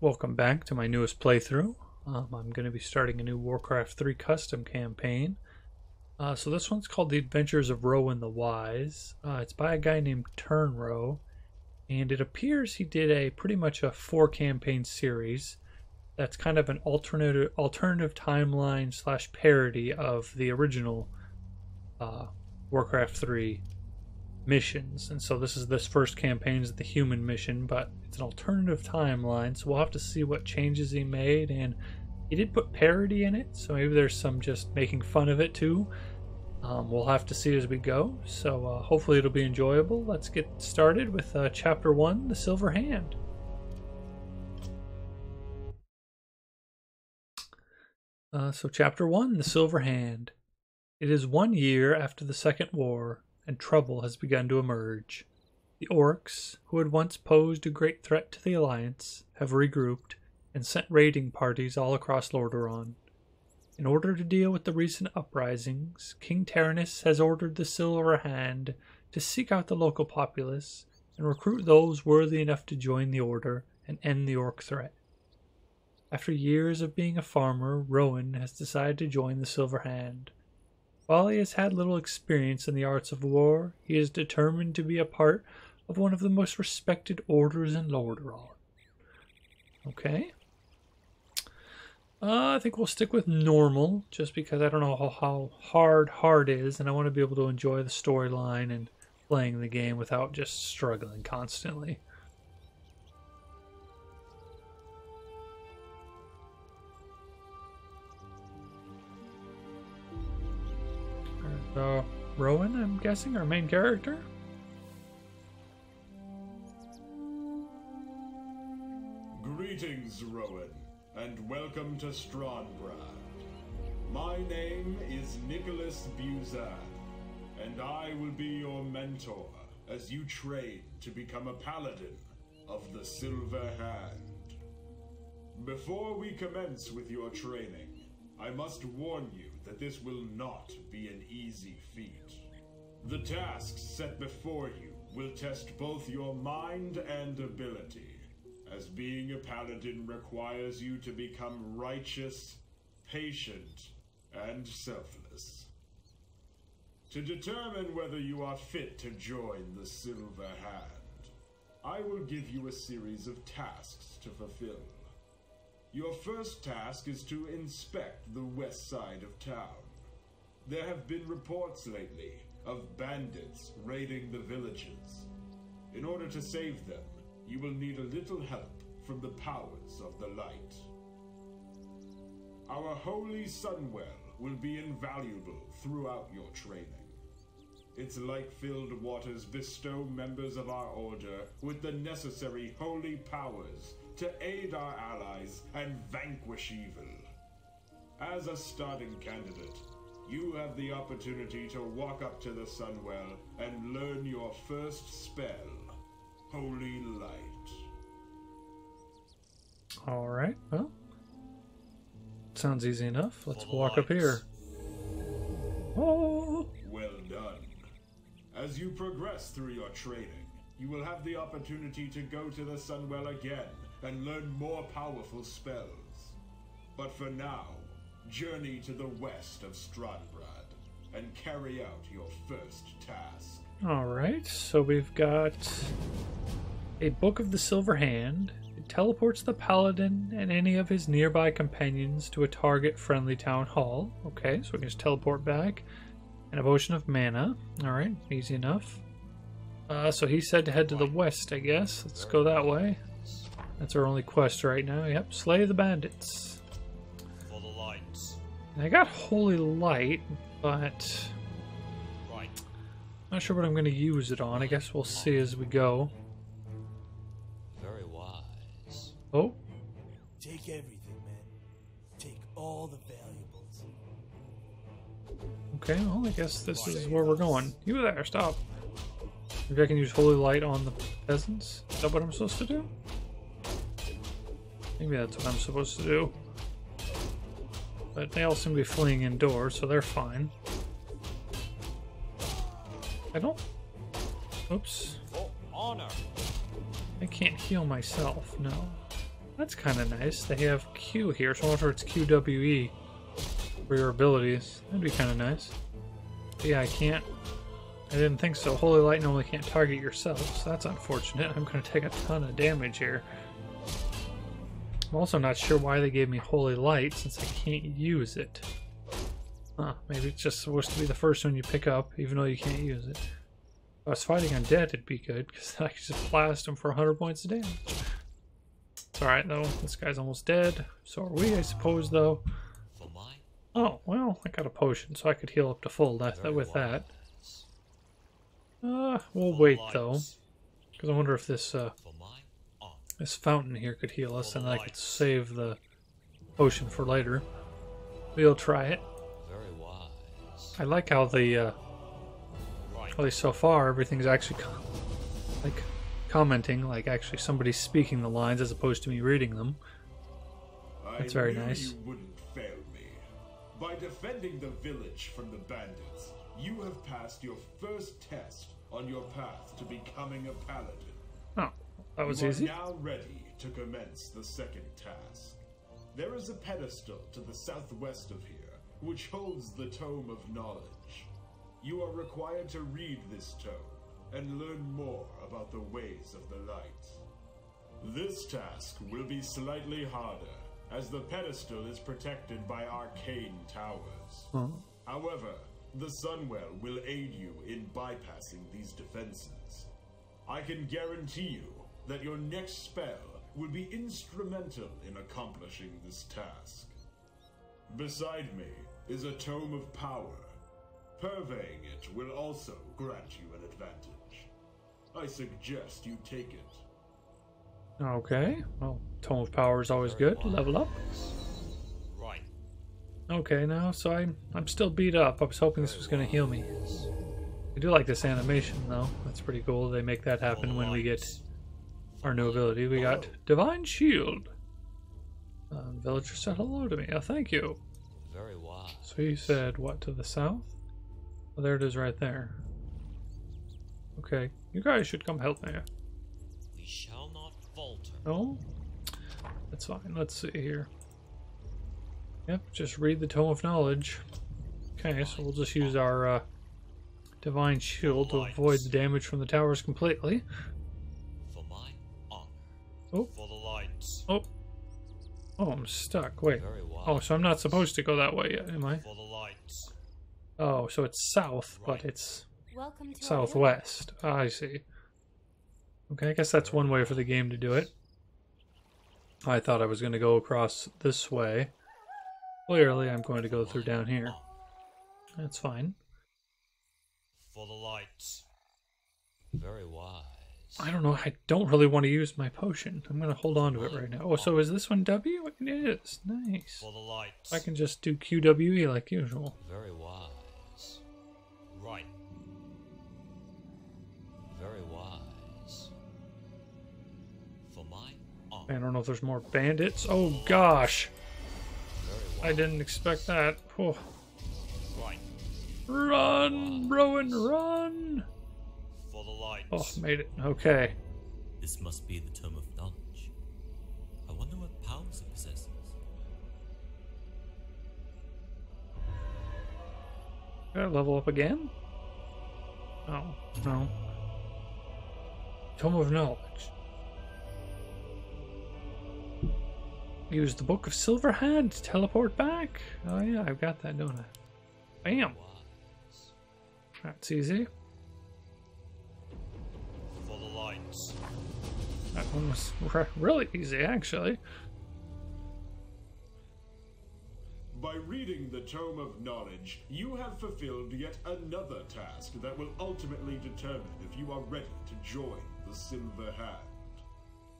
Welcome back to my newest playthrough. Um, I'm going to be starting a new Warcraft 3 custom campaign. Uh, so this one's called The Adventures of Rowan the Wise. Uh, it's by a guy named Turnro, and it appears he did a pretty much a four campaign series that's kind of an alternative alternative timeline slash parody of the original uh, Warcraft 3 missions. And so this is this first campaign is the human mission, but it's an alternative timeline, so we'll have to see what changes he made and he did put parody in it, so maybe there's some just making fun of it too. Um, we'll have to see as we go, so uh, hopefully it'll be enjoyable. Let's get started with uh, Chapter 1 The Silver Hand. Uh, so, Chapter 1 The Silver Hand. It is one year after the Second War, and trouble has begun to emerge. The orcs, who had once posed a great threat to the Alliance, have regrouped and sent raiding parties all across Lordaeron. In order to deal with the recent uprisings, King Terenas has ordered the Silver Hand to seek out the local populace and recruit those worthy enough to join the Order and end the orc threat. After years of being a farmer, Rowan has decided to join the Silver Hand. While he has had little experience in the arts of war, he is determined to be a part of one of the most respected orders in Lordaeron. Okay. Uh, I think we'll stick with normal, just because I don't know how, how hard hard is, and I want to be able to enjoy the storyline and playing the game without just struggling constantly. Rowan, I'm guessing, our main character? Greetings, Rowan, and welcome to Strahd. My name is Nicholas Buzan, and I will be your mentor as you train to become a paladin of the Silver Hand. Before we commence with your training, I must warn you that this will not be an easy feat. The tasks set before you will test both your mind and ability, as being a paladin requires you to become righteous, patient, and selfless. To determine whether you are fit to join the Silver Hand, I will give you a series of tasks to fulfill. Your first task is to inspect the west side of town. There have been reports lately of bandits raiding the villages. In order to save them, you will need a little help from the powers of the light. Our holy sunwell will be invaluable throughout your training. Its light-filled waters bestow members of our order with the necessary holy powers to aid our allies and vanquish evil. As a starting candidate, you have the opportunity to walk up to the Sunwell and learn your first spell, Holy Light. Alright, well. Sounds easy enough. Let's walk up here. Oh! Well done. As you progress through your training, you will have the opportunity to go to the Sunwell again and learn more powerful spells. But for now, journey to the west of Strahd and carry out your first task. Alright, so we've got a Book of the Silver Hand. It teleports the paladin and any of his nearby companions to a target friendly town hall. Okay, so we can just teleport back. An Devotion of Mana. Alright, easy enough. Uh, so he said to head to the west, I guess. Let's go that way. That's our only quest right now. Yep, slay the bandits. For the lights. I got Holy Light, but Right. not sure what I'm going to use it on. I guess we'll see as we go. Very wise. Oh, Take everything, man. Take all the valuables. okay. Well, I guess this is where we're going. You there, stop. Maybe I can use Holy Light on the peasants? Is that what I'm supposed to do? Maybe that's what I'm supposed to do. But they all seem to be fleeing indoors, so they're fine. I don't... Oops. I can't heal myself, no. That's kind of nice. They have Q here, so I wonder if it's QWE for your abilities. That'd be kind of nice. But yeah, I can't. I didn't think so. Holy Light normally can't target yourself, so that's unfortunate. I'm going to take a ton of damage here. I'm also not sure why they gave me Holy Light since I can't use it. Huh, maybe it's just supposed to be the first one you pick up, even though you can't use it. If I was fighting undead, it'd be good, because I could just blast them for 100 points of damage. It's alright, though. This guy's almost dead. So are we, I suppose, though. Oh, oh well, I got a potion, so I could heal up to full death with that. Wise. Uh, we'll For the wait, though. Because I wonder if this, uh, For my honor. this fountain here could heal us, and I could save the potion for later. We'll try it. Very wise. I like how the, uh, Right. at least so far, everything's actually com- like commenting, like actually somebody speaking the lines as opposed to me reading them. That's I very nice. You wouldn't fail me. By defending the village from the bandits, you have passed your first test on your path to becoming a paladin. Oh, that was you easy. are now ready to commence the second task. There is a pedestal to the southwest of here, which holds the Tome of Knowledge. You are required to read this tome and learn more about the ways of the light. This task will be slightly harder, as the pedestal is protected by arcane towers. Huh. However, the Sunwell will aid you in bypassing these defenses. I can guarantee you that your next spell will be instrumental in accomplishing this task. Beside me is a Tome of Power. Purveying it will also grant you an advantage. I suggest you take it. Okay. Well, Tome of Power is always good. Level up. Okay, now, so I'm, I'm still beat up. I was hoping this was going to heal me. I do like this animation, though. That's pretty cool. They make that happen when we get our new ability. We got Divine Shield. Uh, villager said hello to me. Oh, thank you. Very wise. So you said, what, to the south? Oh, there it is right there. Okay, you guys should come help me. We shall not falter. No? That's fine. Let's see here. Yep, just read the Tome of Knowledge. Okay, so we'll just use our uh, Divine Shield to avoid the damage from the towers completely. For my honor. Oh. For the lights. Oh. Oh, I'm stuck. Wait. Oh, so I'm not supposed to go that way yet, am I? For the lights. Oh, so it's south, but it's Welcome to southwest. Ah, I see. Okay, I guess that's one way for the game to do it. I thought I was going to go across this way. Clearly, I'm going to go through down here. That's fine. For the lights. Very wise. I don't know. I don't really want to use my potion. I'm going to hold on to it right now. Oh, so is this one W? It is. Nice. For the lights. I can just do QWE like usual. Very wise. Right. Very wise. For my. I don't know if there's more bandits. Oh, gosh. I didn't expect that. Oh. Right. Run, Rowan, run! For the lights. Oh, made it. Okay. This must be the Tome of Knowledge. I wonder what powers it possesses. Gotta level up again? Oh, no. Tome of Knowledge. Use the Book of Silver Hand to teleport back. Oh yeah, I've got that, don't I? Bam! That's easy. For the lights. That one was re- really easy, actually. By reading the Tome of Knowledge, you have fulfilled yet another task that will ultimately determine if you are ready to join the Silver Hand.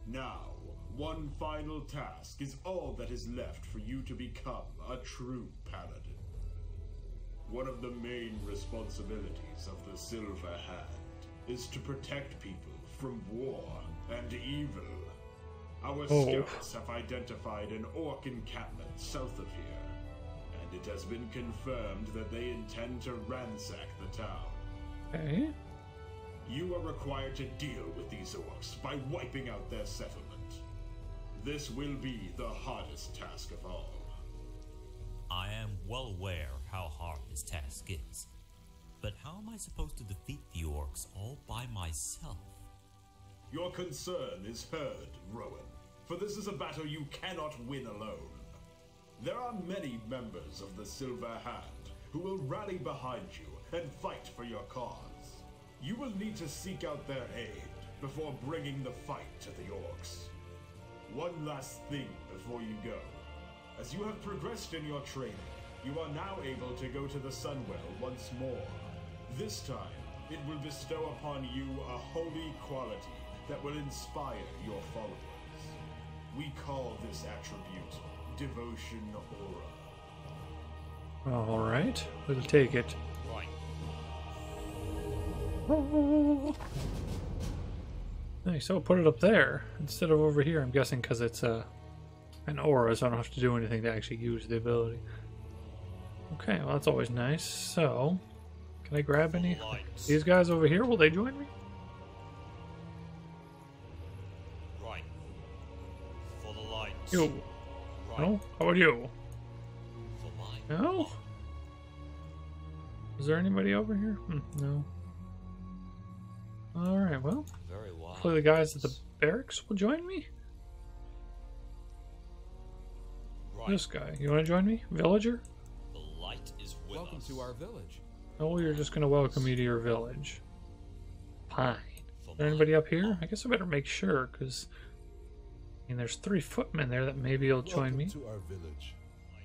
Now, one final task is all that is left for you to become a true paladin. One of the main responsibilities of the Silver Hand is to protect people from war and evil. Our Oh. scouts have identified an orc encampment south of here, and it has been confirmed that they intend to ransack the town. Okay. You are required to deal with these orcs by wiping out their settlement. This will be the hardest task of all. I am well aware how hard this task is. But how am I supposed to defeat the orcs all by myself? Your concern is heard, Rowan, for this is a battle you cannot win alone. There are many members of the Silver Hand who will rally behind you and fight for your cause. You will need to seek out their aid before bringing the fight to the orcs. One last thing before you go. As you have progressed in your training, you are now able to go to the Sunwell once more. This time, it will bestow upon you a holy quality that will inspire your followers. We call this attribute Devotion Aura. All right, we'll take it. Right. Oh. Nice. So put it up there instead of over here. I'm guessing because it's a an aura, so I don't have to do anything to actually use the ability. Okay, well that's always nice. So, can I grab any? Lights. These guys over here, will they join me? Right. You. Right. No? How about you? No? Is there anybody over here? Hmm, no. Alright, well, very wise. hopefully the guys at the barracks will join me. Right. This guy. You want to join me? Villager? The light is with Welcome us. to our village. Oh, you're just going to welcome me to your village. Fine. For Is there anybody up here? I guess I better make sure, because... I mean, there's three footmen there that maybe will join me, Welcome to our village.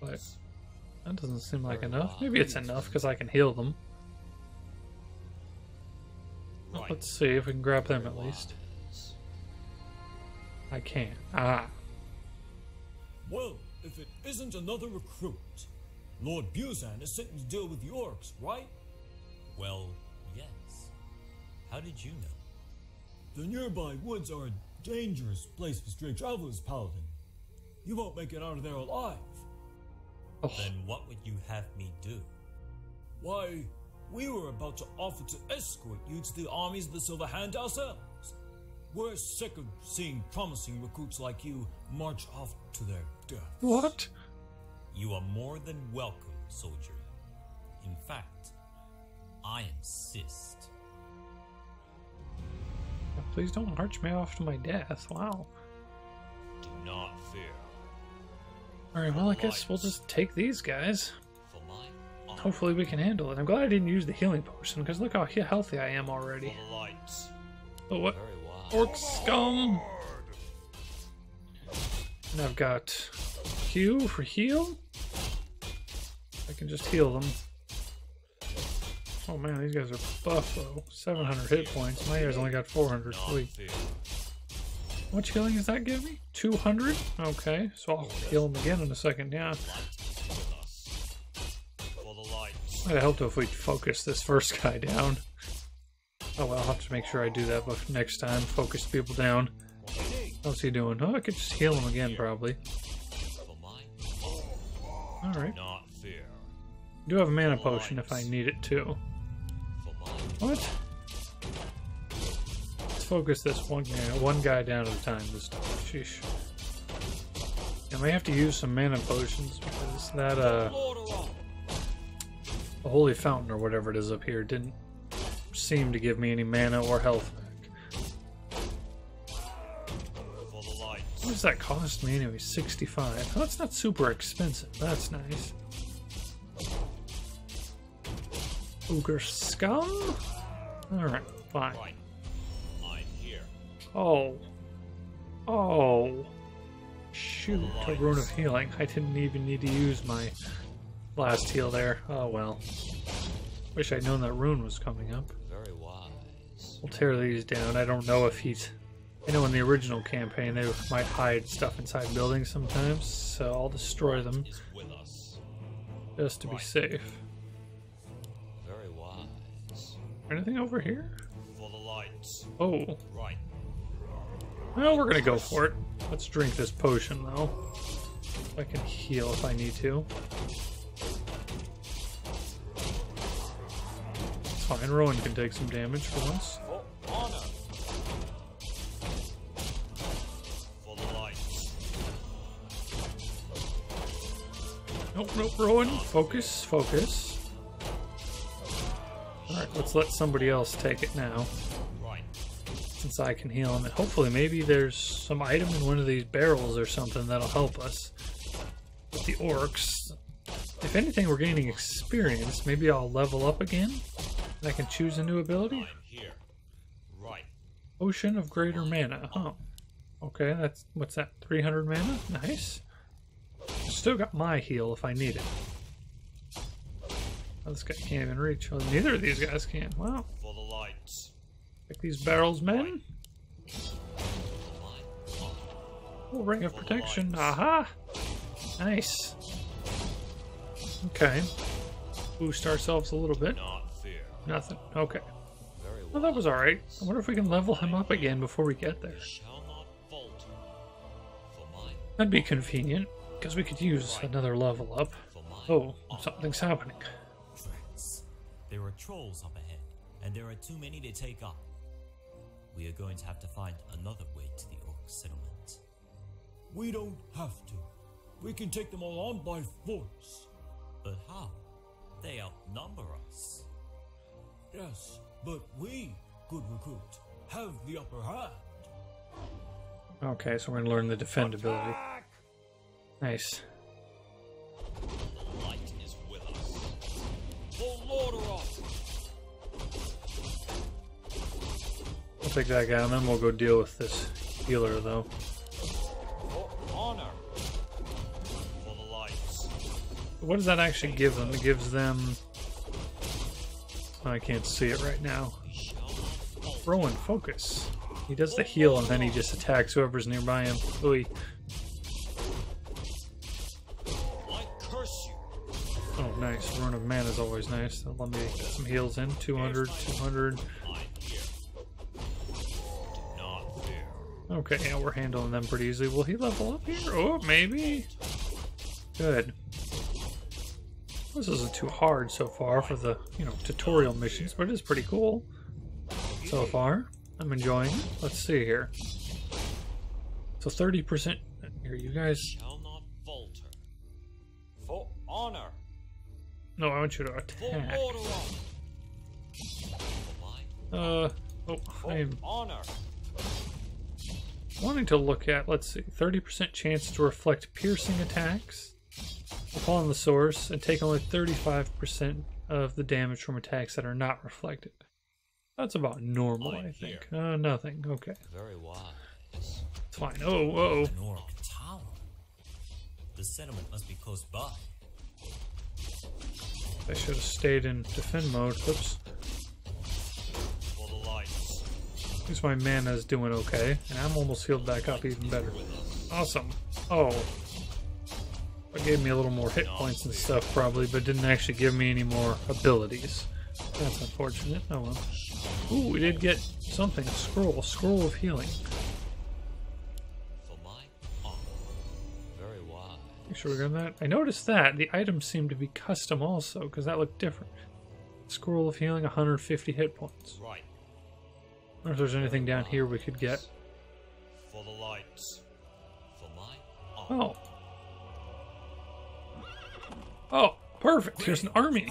but that doesn't seem like enough. Maybe it's enough, because I can heal them. Right. Let's see if we can grab them at least. I can't. Ah. Well, if it isn't another recruit, Lord Buzan is sent to deal with the orcs, right? Well, yes. How did you know? The nearby woods are a dangerous place for stray travelers, Paladin. You won't make it out of there alive. Oh, Then what would you have me do? Why, we were about to offer to escort you to the armies of the Silver Hand ourselves. We're sick of seeing promising recruits like you march off to their death. what? You are more than welcome, soldier. In fact, I insist. Please don't march me off to my death. Wow. Do not fear. Alright, well, I guess we'll just take these guys. For my honor. Hopefully we can handle it. I'm glad I didn't use the healing potion, because look how healthy I am already. Oh, what? Orc scum! And I've got Q for heal. I can just heal them. Oh man, these guys are buff though. 700 hit points. My guy's only got 400. Not Sweet. How much healing does that give me? 200? Okay, so I'll heal him again in a second, yeah. Might have helped if we'd focus this first guy down. Oh well, I'll have to make sure I do that next time. Focus people down. How's he doing? Oh, I could just heal him again, probably. Alright. Do have a mana potion if I need it too. What? Let's focus this one guy, one guy down at a time this time. Sheesh. I may have to use some mana potions because that, uh, the holy fountain or whatever it is up here didn't seem to give me any mana or health back. What does that cost me anyway? 65. Oh, that's not super expensive. That's nice. Ogre scum? Alright, fine. Oh. Oh. Shoot, a rune of healing. I didn't even need to use my last heal there. Oh well. Wish I'd known that rune was coming up. very wise. We'll tear these down. I don't know if he's. I know in the original campaign they might hide stuff inside buildings sometimes, so I'll destroy them just to be safe. Very wise. Anything over here? For the lights. Oh, Right. well, we're gonna go for it. Let's drink this potion though. I can heal if I need to. Fine, Rowan can take some damage for once. Nope, nope, Rowan. Focus, focus. Alright, let's let somebody else take it now. Since I can heal him. And hopefully maybe there's some item in one of these barrels or something that'll help us. With the orcs. If anything, we're gaining experience. Maybe I'll level up again? I can choose a new ability. Right. Potion of Greater Mana. Oh. Okay, that's what's that? 300 mana? Nice. Still got my heal if I need it. Oh, this guy can't even reach. Well, neither of these guys can. Wow. For the lights. Take these barrels, men. For light. On. Oh, ring of protection. Aha! Nice. Okay. Boost ourselves a little bit. Not. Nothing. Okay. Well. Well, that was alright. I wonder if we can level him up again before we get there. Shall not falter. For my. That'd be convenient, because we could use another level up. Oh, something's happening. Tracks. There are trolls up ahead, and there are too many to take on. We are going to have to find another way to the orc settlement. We don't have to. We can take them all on by force. But how? They outnumber us. Yes, but we, good recruit, have the upper hand. Okay, so we're gonna learn the defend ability. Nice. Light is with us. Full order off! We'll take that guy, and then we'll go deal with this healer, though. For honor. For the lights. What does that actually give them? It gives them. I can't see it right now. Rowan, focus. He does the heal, and then he just attacks whoever's nearby him. Ooh. I curse you. Oh, nice. Rune of Mana is always nice. Let me get some heals in. 200, 200. I'm here. Do not fear. Okay, yeah, we're handling them pretty easily. Will he level up here? Oh, maybe. Good. This isn't too hard so far for the, you know, tutorial missions, but it is pretty cool so far. I'm enjoying it. Let's see here. So 30%. Here, you guys. Shall not falter. For honor. No, I want you to attack. order off. For light. Uh, oh, I'm honor. wanting to look at, let's see, 30% chance to reflect piercing attacks upon the source and take only 35% of the damage from attacks that are not reflected. That's about normal, I'm I think. Uh, nothing. Okay, Very wise. it's fine. Oh, whoa. Tower. The settlement must be close by. I should have stayed in defend mode. Whoops. For the lights. At least my mana's doing okay, and I'm almost healed back up even better. Awesome. Oh. It gave me a little more hit points and stuff, probably, but didn't actually give me any more abilities. That's unfortunate. Oh well. Ooh, we did get something. A scroll. Scroll of healing. For my honor. Very wise. Make sure we got that. I noticed that. The items seem to be custom also, because that looked different. Scroll of healing, 150 hit points. Right. I wonder if there's anything down here we could get. For the lights. For my. Oh. Oh, perfect. Here's an army.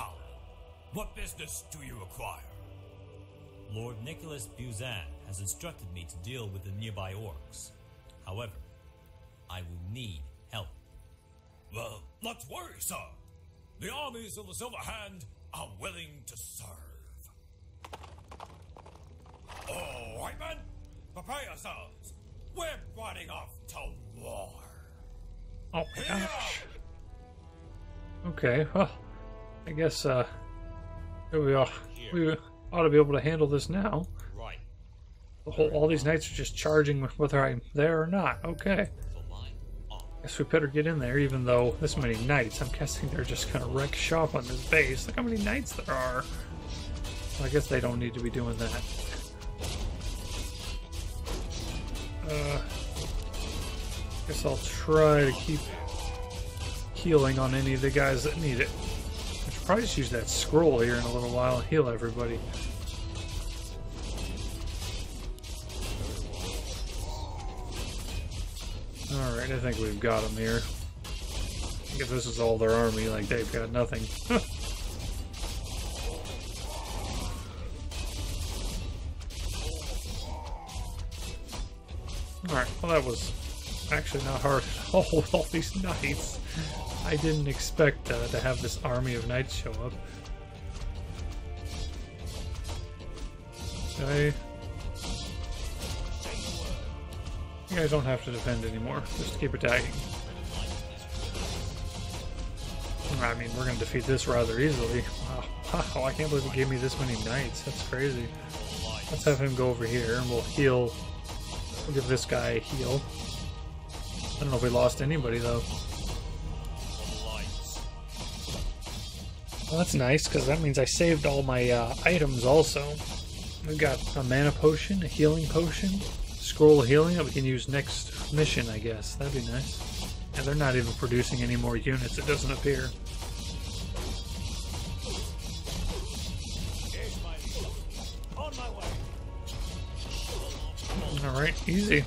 What business do you require? Lord Nicholas Buzan has instructed me to deal with the nearby orcs. However, I will need help. Well, not worry, sir. The armies of the Silver Hand are willing to serve. All right, men. Prepare yourselves. We're riding off to war. Oh my gosh. Okay, well, I guess uh, here we are. We ought to be able to handle this now. Right. The whole, all these knights are just charging whether I'm there or not. Okay, guess we better get in there. Even though this many knights, I'm guessing they're just gonna wreck shop on this base. Look how many knights there are. Well, I guess they don't need to be doing that. Uh, guess I'll try to keep healing on any of the guys that need it. I should probably just use that scroll here in a little while and heal everybody. Alright, I think we've got them here. If this is all their army, like they've got nothing. Alright, well that was actually not hard at all with all these knights. I didn't expect uh, to have this army of knights show up. You guys don't have to defend anymore. Just keep attacking. I mean, we're going to defeat this rather easily. Wow. wow, I can't believe it gave me this many knights. That's crazy. Let's have him go over here and we'll heal. We'll give this guy a heal. I don't know if we lost anybody though. Well, that's nice because that means I saved all my uh, items also. We've got a mana potion, a healing potion, scroll healing that we can use next mission, I guess. That'd be nice. And they're not even producing any more units, it doesn't appear. Alright, easy.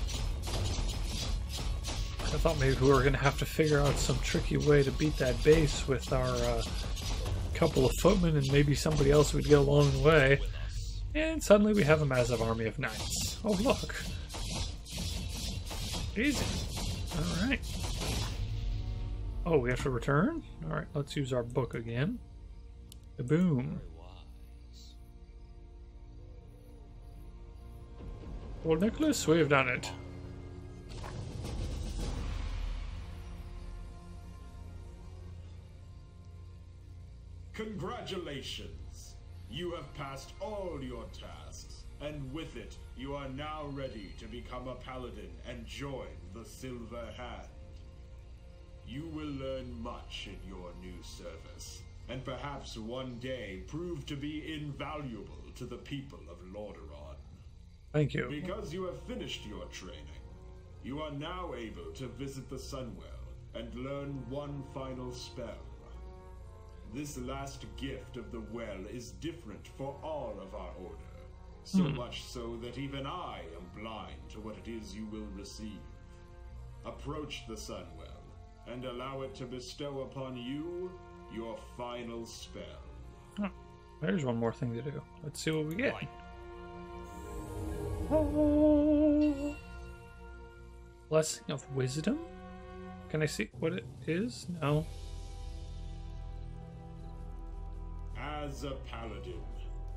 I thought maybe we were going to have to figure out some tricky way to beat that base with our uh, couple of footmen and maybe somebody else would get along the way. And suddenly we have a massive army of knights. Oh, look. Easy. Alright. Oh, we have to return? Alright, let's use our book again. The boom. Well, Nicholas, we have done it. Congratulations! You have passed all your tasks, and with it, you are now ready to become a paladin and join the Silver Hand. You will learn much in your new service, and perhaps one day prove to be invaluable to the people of Lordaeron. Thank you. Because you have finished your training, you are now able to visit the Sunwell and learn one final spell. This last gift of the well is different for all of our order, so hmm. much so that even I am blind to what it is you will receive. Approach the Sunwell and allow it to bestow upon you your final spell. Oh, there's one more thing to do. Let's see what we get. Right. Oh. Blessing of Wisdom? Can I see what it is? No. As a paladin,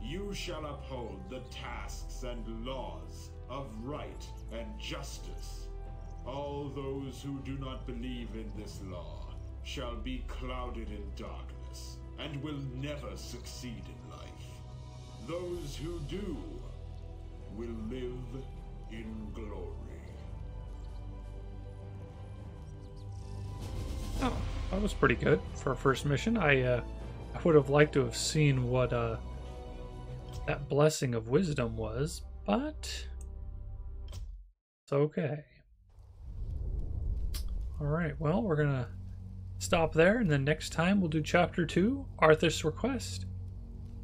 you shall uphold the tasks and laws of right and justice. All those who do not believe in this law shall be clouded in darkness and will never succeed in life. Those who do will live in glory. Oh, that was pretty good for a first mission. I uh, Would have liked to have seen what uh, that blessing of wisdom was, but it's okay. All right, well, we're gonna stop there, and then next time we'll do chapter two, Arthur's request.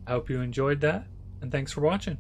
I hope you enjoyed that, and thanks for watching.